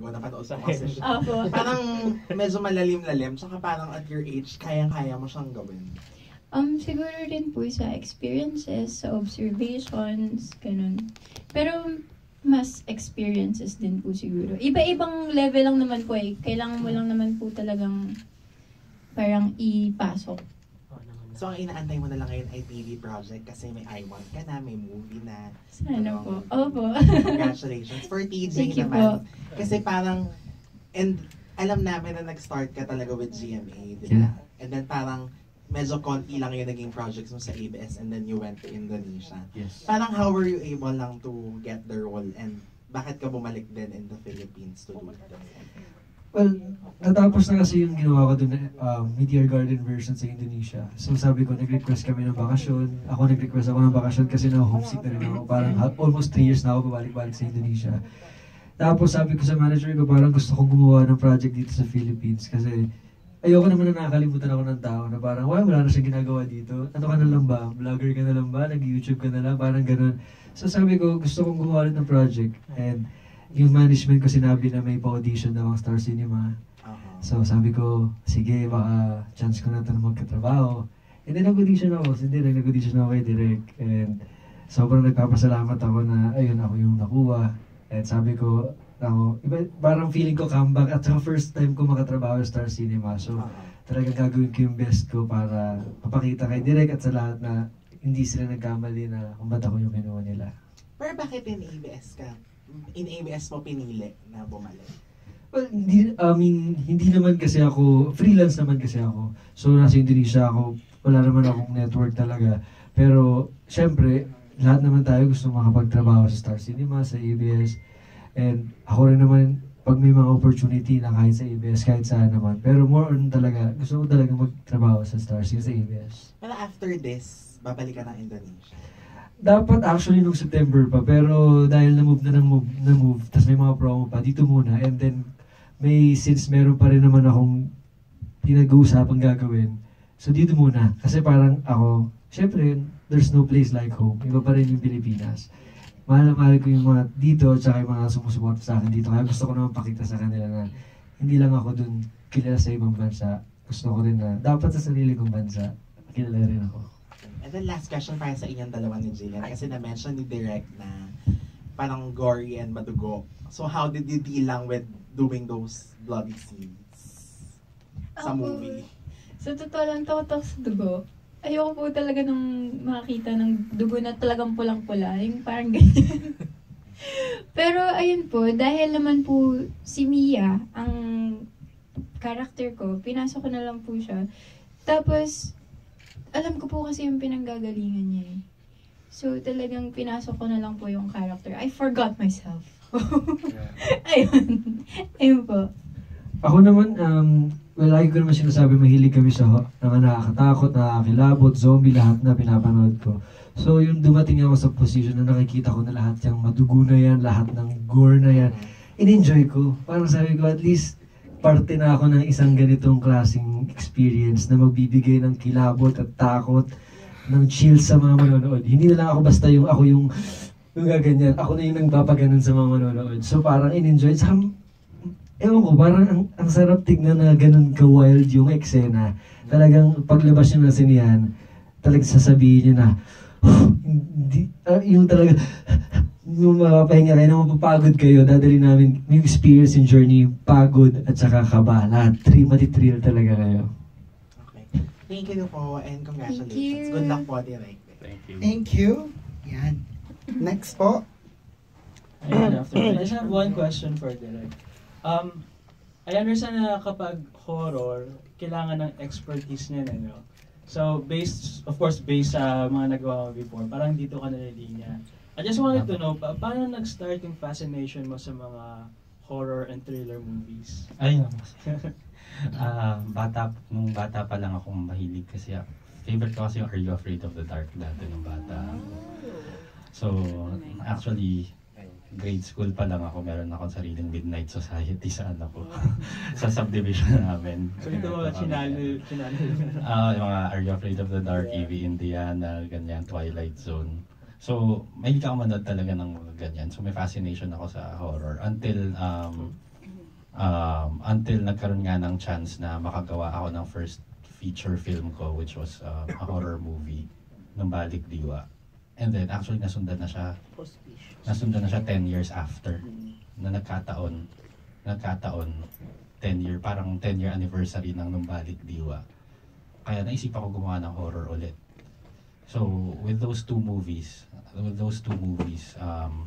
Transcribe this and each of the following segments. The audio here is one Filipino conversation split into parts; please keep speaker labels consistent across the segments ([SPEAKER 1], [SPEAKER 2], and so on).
[SPEAKER 1] Fargo, napanood ko kasi siya.
[SPEAKER 2] Opo.
[SPEAKER 1] Parang medyo malalim-lalim, tsaka parang at your age, kayang-kaya mo siyang gawin.
[SPEAKER 2] Um, siguro rin po sa experiences, sa observations, ganun. Pero mas experiences din po siguro. Iba-ibang level lang naman po eh. Kailangan mo lang naman po talagang parang ipasok.
[SPEAKER 1] So, ang inaantay mo na lang ngayon ay TV project kasi may I Want ka na, may movie na.
[SPEAKER 2] Sana po. Opo.
[SPEAKER 1] Congratulations for TJ
[SPEAKER 2] Thank you
[SPEAKER 1] naman.
[SPEAKER 2] po.
[SPEAKER 1] Kasi parang, and alam namin na nag-start ka talaga with GMA, di ba?
[SPEAKER 3] Yeah.
[SPEAKER 1] And then parang, medyo konti lang yung naging projects mo sa ABS and then you went to Indonesia.
[SPEAKER 3] Yes.
[SPEAKER 1] Parang how were you able lang to get the role and bakit ka bumalik din in the Philippines to do it?
[SPEAKER 3] Well, natapos na kasi yung ginawa ko dun, um, Meteor Garden version sa Indonesia. So sabi ko, nag-request kami ng bakasyon. Ako nag-request ako ng bakasyon kasi na homesick na rin ako. Parang almost 3 years na ako pabalik-balik sa Indonesia. Tapos sabi ko sa manager ko, parang gusto kong gumawa ng project dito sa Philippines kasi ayoko naman na nakakalimutan ako ng tao na parang, why wala na siya ginagawa dito? Ano ka na lang ba? Vlogger ka na lang ba? Nag-YouTube ka na lang? Parang ganun. So sabi ko, gusto kong gumawa ng project. And yung management ko sinabi na may pa-audition daw ang Star Cinema.
[SPEAKER 1] Uh-huh.
[SPEAKER 3] So sabi ko, sige, baka chance ko na ito na magkatrabaho. And then nag-audition ako, hindi rin nag-audition ako kay Direk. And sobrang nagpapasalamat ako na, ayun, ako yung nakuha. And sabi ko, ako, iba, parang feeling ko comeback at saka first time ko makatrabaho sa Star Cinema. So
[SPEAKER 1] Uh-huh.
[SPEAKER 3] talagang gagawin ko yung best ko para mapakita kay Direk at sa lahat na hindi sila nagkamali na kung ba't ako yung kinuha nila.
[SPEAKER 1] Pero bakit in ABS ka? In ABS mo pinili na bumalik?
[SPEAKER 3] Well, hindi, I mean, hindi naman kasi ako, freelance naman kasi ako. So, nasa Indonesia ako, wala naman akong network talaga. Pero, syempre, lahat naman tayo gusto makapagtrabaho sa Star Cinema, sa ABS. And ako rin naman, pag may mga opportunity na kahit sa ABS, kahit saan naman. Pero more on talaga, gusto ko talaga magtrabaho sa Star Cinema, sa ABS.
[SPEAKER 1] Pero after this, babalik ka ng Indonesia.
[SPEAKER 3] Dapat actually nung September pa, pero dahil na-move na ng move, na move, tapos may mga promo pa, dito muna. And then, may, since meron pa rin naman akong pinag-uusapang gagawin, so dito muna. Kasi parang ako, syempre, there's no place like home. Iba pa rin yung Pilipinas. Mahal na mahal ko yung mga dito, tsaka yung mga sumusuporta sa akin dito. Kaya gusto ko naman pakita sa kanila na hindi lang ako dun kilala sa ibang bansa. Gusto ko rin na dapat sa sarili kong bansa, kilala rin ako.
[SPEAKER 1] And then last question para sa inyong dalawa ni Jillian. Kasi na-mention ni Direk na parang gory and madugo. So how did you deal lang with doing those bloody scenes sa
[SPEAKER 2] Ako,
[SPEAKER 1] movie?
[SPEAKER 2] Sa totoo lang, ako sa dugo. Ayoko po talaga nung makakita ng dugo na talagang pulang-pula. Yung parang ganyan. Pero ayun po, dahil naman po si Mia, ang character ko, pinasok ko na lang po siya. Tapos, alam ko po kasi yung pinanggagalingan niya eh. So, talagang pinasok ko na lang po yung character. I forgot myself. ayun. Ayun po.
[SPEAKER 3] Ako naman, um, well, lagi ko naman sinasabi, mahilig kami sa mga nakakatakot, nakakilabot, zombie, lahat na pinapanood ko. So, yung dumating ako sa position na nakikita ko na lahat yung madugo na yan, lahat ng gore na yan, in-enjoy ko. Parang sabi ko, at least, parte na ako ng isang ganitong klaseng experience na magbibigay ng kilabot at takot, ng chill sa mga manonood. Hindi na lang ako basta yung ako yung yung gaganyan. Ako na yung nagpapaganon sa mga manonood. So parang in-enjoy. Saka ewan ko, parang ang, ang sarap tignan na ganun ka-wild yung eksena. Talagang paglabas nyo ng sinihan, talagang sasabihin nyo na, hindi, ah, yung talaga, yung mapapahinga kayo, na mapapagod kayo, dadali namin yung experience and journey, pagod at saka kaba. Lahat, tri, matitrill talaga kayo.
[SPEAKER 1] Okay. Thank you po and congratulations.
[SPEAKER 2] you.
[SPEAKER 1] Good luck po, Direk.
[SPEAKER 4] Thank you.
[SPEAKER 5] Thank you. Yan. Next po.
[SPEAKER 6] After that. I just have one question for Derek. Um, I understand na kapag horror, kailangan ng expertise niya na, no? So, based, of course, based sa mga nagawa mo before, parang dito ka nalilinya. I just wanted to know, pa paano nag-start yung fascination mo sa mga horror and thriller movies?
[SPEAKER 4] Ayun. Ah, bata, nung bata pa lang akong mahilig kasi ah, favorite ko kasi yung Are You Afraid of the Dark dati nung bata. So, actually, grade school pa lang ako, meron akong sariling midnight society sa ano ko, sa subdivision namin.
[SPEAKER 6] So, ito mga chinalo, chinalo.
[SPEAKER 4] Ah, yung mga Are You Afraid of the Dark, EV Indiana, ganyan, Twilight Zone. So, may ako manood talaga ng mga ganyan. So, may fascination ako sa horror. Until, um, Um, until nagkaroon nga ng chance na makagawa ako ng first feature film ko which was uh, a horror movie ng Balik Diwa. And then actually nasundan na siya nasundan na siya 10 years after na nagkataon nagkataon 10 year parang 10 year anniversary ng Numbalik Diwa. Kaya naisip ako gumawa ng horror ulit. So with those two movies, with those two movies um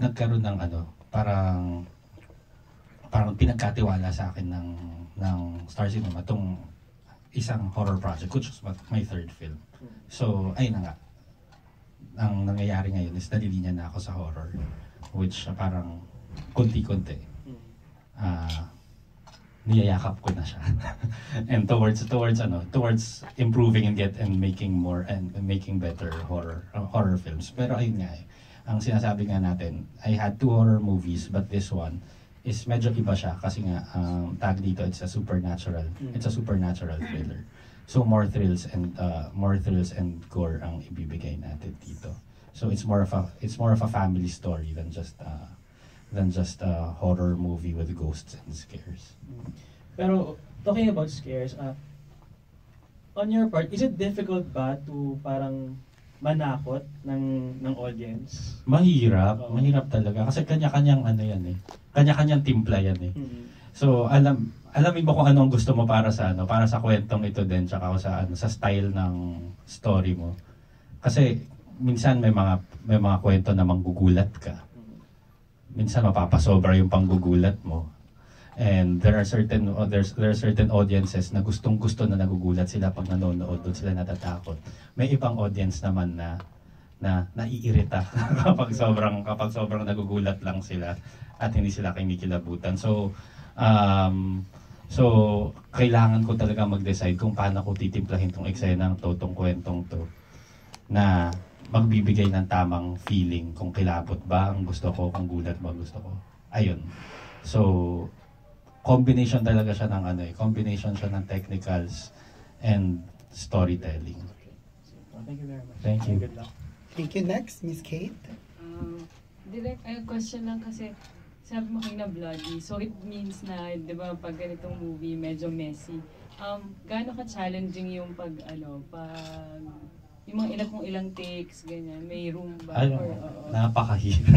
[SPEAKER 4] nagkaroon ng ano, parang parang pinagkatiwala sa akin ng ng Star Cinema tong isang horror project which was my third film. So ayun na nga. Ang nangyayari ngayon is nalilinya na ako sa horror which uh, parang konti-konti ah niyayakap ko na siya. and towards towards ano, towards improving and get and making more and making better horror uh, horror films. Pero ayun nga eh, ang sinasabi nga natin, I had two horror movies but this one is medyo iba siya kasi nga ang tag dito it's a supernatural. It's a supernatural thriller. So more thrills and uh, more thrills and gore ang ibibigay natin dito. So it's more of a it's more of a family story than just uh, than just a horror movie with ghosts and scares.
[SPEAKER 6] Pero talking about scares, ah on your part, is it difficult ba to parang manakot ng ng audience?
[SPEAKER 4] Mahirap,
[SPEAKER 6] Oo.
[SPEAKER 4] mahirap talaga kasi kanya-kanyang ano yan eh. Kanya-kanyang timpla yan eh.
[SPEAKER 6] Mm.
[SPEAKER 4] So alam alamin mo kung ano ang gusto mo para sa ano, para sa kwentong ito din tsaka sa ano, sa style ng story mo. Kasi minsan may mga may mga kwento na manggugulat ka. Minsan mapapasobra yung panggugulat mo. And there are certain oh, there's there are certain audiences na gustong-gusto na nagugulat sila pag nanonood, doon sila natatakot. May ibang audience naman na na naiirita kapag sobrang kapag sobrang nagugulat lang sila at hindi sila kinikilabutan. So um so kailangan ko talaga mag-decide kung paano ko titimplahin tong eksena ng totong kwentong to na magbibigay ng tamang feeling kung kilabot ba ang gusto ko, kung gulat ba ang gusto ko. Ayun. So, combination talaga siya ng ano eh, combination siya ng technicals and storytelling.
[SPEAKER 6] Thank you very much.
[SPEAKER 4] Thank you.
[SPEAKER 6] Good luck.
[SPEAKER 5] Thank you. Next, Miss Kate.
[SPEAKER 7] Um, direct, ay, question lang kasi sabi mo kayo na bloody. So it means na, di ba, pag ganitong movie, medyo messy. Um, gaano ka-challenging yung pag, ano, pag, yung mga ilang kung ilang takes, ganyan, may room ba?
[SPEAKER 4] Ano,
[SPEAKER 7] Or, oo.
[SPEAKER 4] napakahirap.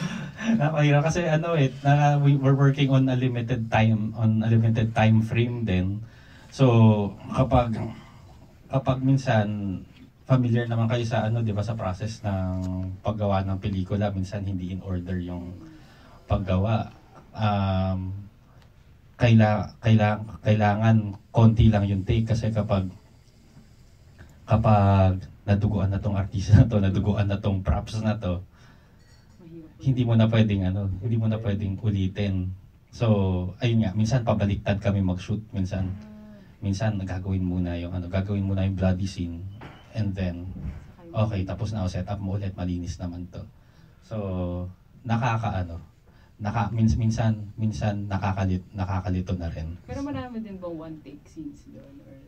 [SPEAKER 4] napakahirap kasi ano eh, na, we were working on a limited time, on a limited time frame din. So, kapag, kapag minsan, familiar naman kayo sa ano, 'di ba sa process ng paggawa ng pelikula, minsan hindi in order yung paggawa. Um kaila, kaila, kailangan konti lang yung take kasi kapag kapag naduguan na tong artista na to, naduguan na tong props na to, hindi mo na pwedeng ano, hindi mo na pwedeng ulitin. So, ayun nga, minsan pabaliktad kami mag-shoot, minsan minsan gagawin muna yung ano, gagawin muna yung bloody scene and then okay, tapos na set up mo ulit, malinis naman to. So, nakakaano, naka minsan minsan minsan nakakalit nakakalito na rin.
[SPEAKER 7] Pero marami din bang one take scenes doon? Or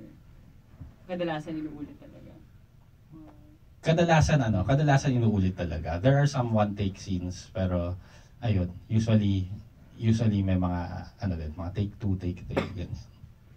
[SPEAKER 7] kadalasan inuulit talaga?
[SPEAKER 4] Kadalasan ano, kadalasan inuulit talaga. There are some one take scenes pero ayun, usually usually may mga ano din, mga take two, take three, ganyan.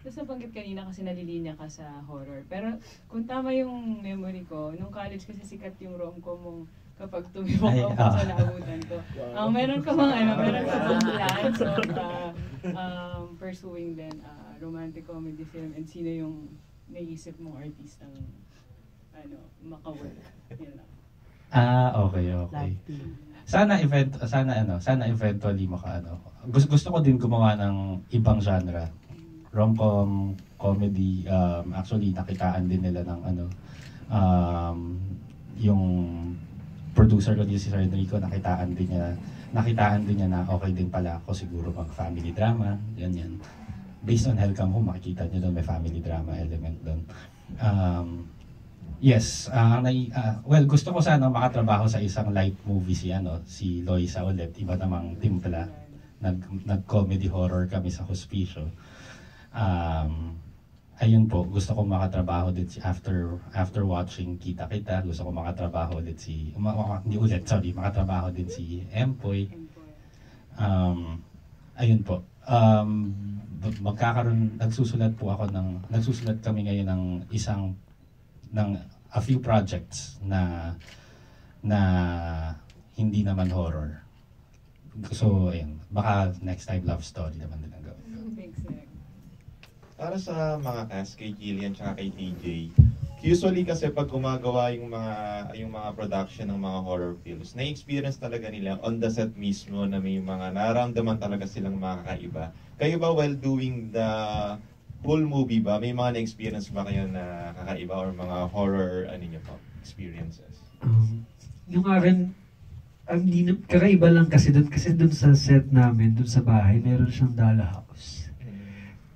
[SPEAKER 7] Tapos nabanggit kanina kasi nalilinya ka sa horror. Pero kung tama yung memory ko, nung college kasi sikat yung rom-com mong kapag tumibok ako
[SPEAKER 4] ah.
[SPEAKER 7] sa naabutan ko. Ah, meron ka bang ano, meron ka bang plans of uh, um, pursuing then uh, romantic comedy film and sino yung naisip mong artistang ano, makawork? Yun lang.
[SPEAKER 4] Ah, okay, okay. Sana event sana ano, sana eventually maka ano. Gusto gusto ko din gumawa ng ibang genre. Rom-com, comedy, um, actually nakitaan din nila ng ano um, yung producer ko din si Sir Enrico nakitaan din niya nakitaan din niya na okay din pala ako siguro mag family drama ganyan based on Hellcam Home makikita niyo doon may family drama element doon um, Yes, ah nai- ah, well gusto ko sana makatrabaho sa isang light movie si ano, si Loisa ulit, iba namang timpla. Nag nag-comedy horror kami sa Hospicio. Um ayun po, gusto ko makatrabaho din si after after watching Kita Kita, gusto ko makatrabaho ulit si ma- ma- hindi ulit, sorry, makatrabaho din si Empoy. Um ayun po. Um, magkakaroon, nagsusulat po ako ng, nagsusulat kami ngayon ng isang, ng a few projects na, na hindi naman horror. So, ayun, baka next time love story naman din ang gawin.
[SPEAKER 8] Para sa mga cast, kay Jillian tsaka kay TJ, usually kasi pag gumagawa yung mga yung mga production ng mga horror films, na-experience talaga nila on the set mismo na may mga naramdaman talaga silang mga kakaiba. Kayo ba while doing the full movie ba, may mga na-experience ba kayo na kakaiba or mga horror ano niyo po, experiences?
[SPEAKER 3] Um, yung akin, ang na- kakaiba lang kasi doon kasi doon sa set namin, doon sa bahay, meron siyang dollhouse.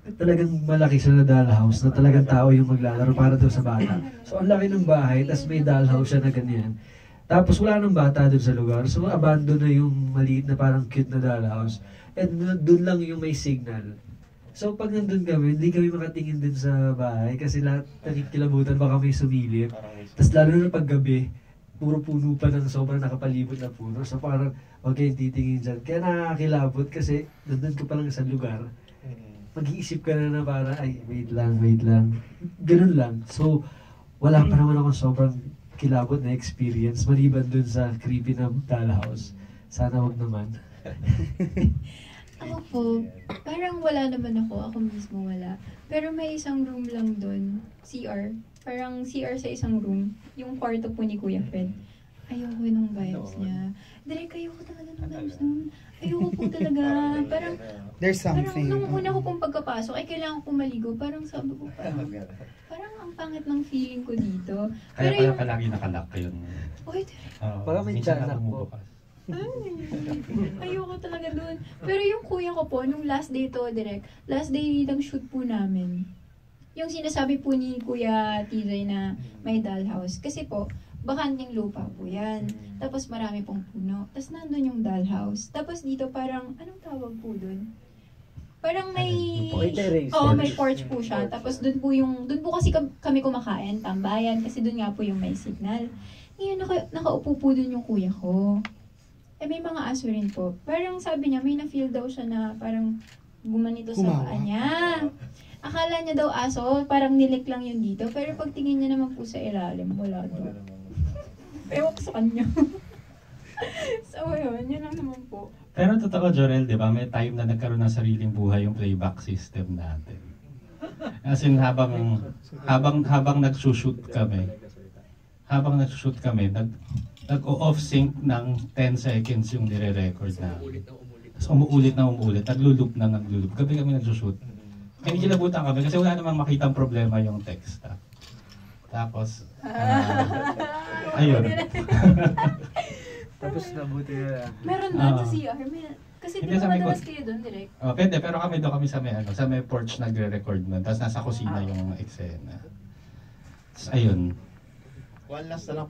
[SPEAKER 3] Talagang malaki siya na dollhouse na talagang tao yung maglalaro para daw sa bata. So ang laki ng bahay, tapos may dollhouse siya na ganyan. Tapos wala nang bata doon sa lugar. So abandon na yung maliit na parang cute na dollhouse. And doon lang yung may signal. So pag nandun kami, hindi kami makatingin din sa bahay kasi lahat nakikilabutan baka may sumilip. Tapos lalo na paggabi, puro puno pa ng sobrang nakapalibot na puno. So parang, kayong titingin dyan. Kaya nakakakilabot kasi nandun ka pa lang sa lugar. Mag-iisip ka na na para, ay, wait lang, wait lang. Ganun lang. So, wala pa naman akong sobrang kilabot na experience maliban dun sa creepy na dollhouse. Sana wag naman.
[SPEAKER 2] Ako po, parang wala naman ako. Ako mismo wala. Pero may isang room lang doon. CR. Parang CR sa isang room. Yung kwarto po ni Kuya Fred. Ayoko nung vibes niya. Direk, ayoko talaga nung vibes nun. Ayoko po talaga. Parang,
[SPEAKER 5] There's
[SPEAKER 2] parang
[SPEAKER 5] something.
[SPEAKER 2] nung una ko pong pagkapasok, ay kailangan ko maligo. Parang sabi ko, parang, parang ang pangit ng feeling ko dito.
[SPEAKER 4] Kaya
[SPEAKER 2] Pero
[SPEAKER 4] pala
[SPEAKER 2] yung,
[SPEAKER 4] palagi nakalock yun.
[SPEAKER 2] Oy, Direk,
[SPEAKER 4] Uh,
[SPEAKER 3] Baka may po.
[SPEAKER 4] bumubukas.
[SPEAKER 2] Ay, ayoko talaga doon. Pero yung kuya ko po, nung last day to, direct, last day ng shoot po namin, yung sinasabi po ni Kuya TJ na may dollhouse. Kasi po, bakanting lupa po yan. Tapos marami pong puno. Tapos nandun yung dollhouse. Tapos dito parang, anong tawag po doon? Parang may...
[SPEAKER 4] Ano,
[SPEAKER 3] terrace.
[SPEAKER 2] Oo, may porch po siya. Tapos doon po yung, doon po kasi kam- kami kumakain, tambayan, kasi doon nga po yung may signal. Ngayon, naka, nakaupo po doon yung kuya ko. Eh, may mga aso rin po. Parang sabi niya, may na-feel daw siya na parang gumanito sa paa niya. Akala niya daw aso, parang nilik lang yun dito. Pero pagtingin niya naman po sa ilalim, wala daw. Ewan ko sa kanya. so, yun, yun lang naman po.
[SPEAKER 4] Pero totoo, Jorel, di ba? May time na nagkaroon ng sariling buhay yung playback system natin. As in, habang, habang, habang nagsushoot kami, habang nagsushoot kami, nag, nag-off sync ng 10 seconds yung nire-record na. Tapos umuulit na umuulit, naglulup na naglulup. Gabi kami nagsushoot. Kaya hindi labutan kami kasi wala namang makitang problema yung text. ah. Tapos, ah, ayun.
[SPEAKER 3] Tapos nabuti na lang.
[SPEAKER 2] Meron doon sa
[SPEAKER 4] Ah.
[SPEAKER 2] CR. May, kasi di
[SPEAKER 4] Hindi,
[SPEAKER 2] ba madalas kayo doon, direct?
[SPEAKER 4] Oh, pwede, pero kami doon kami sa may, ano, sa may porch nagre-record nun. Tapos nasa kusina yung eksena. Tapos ayun,
[SPEAKER 8] One last na lang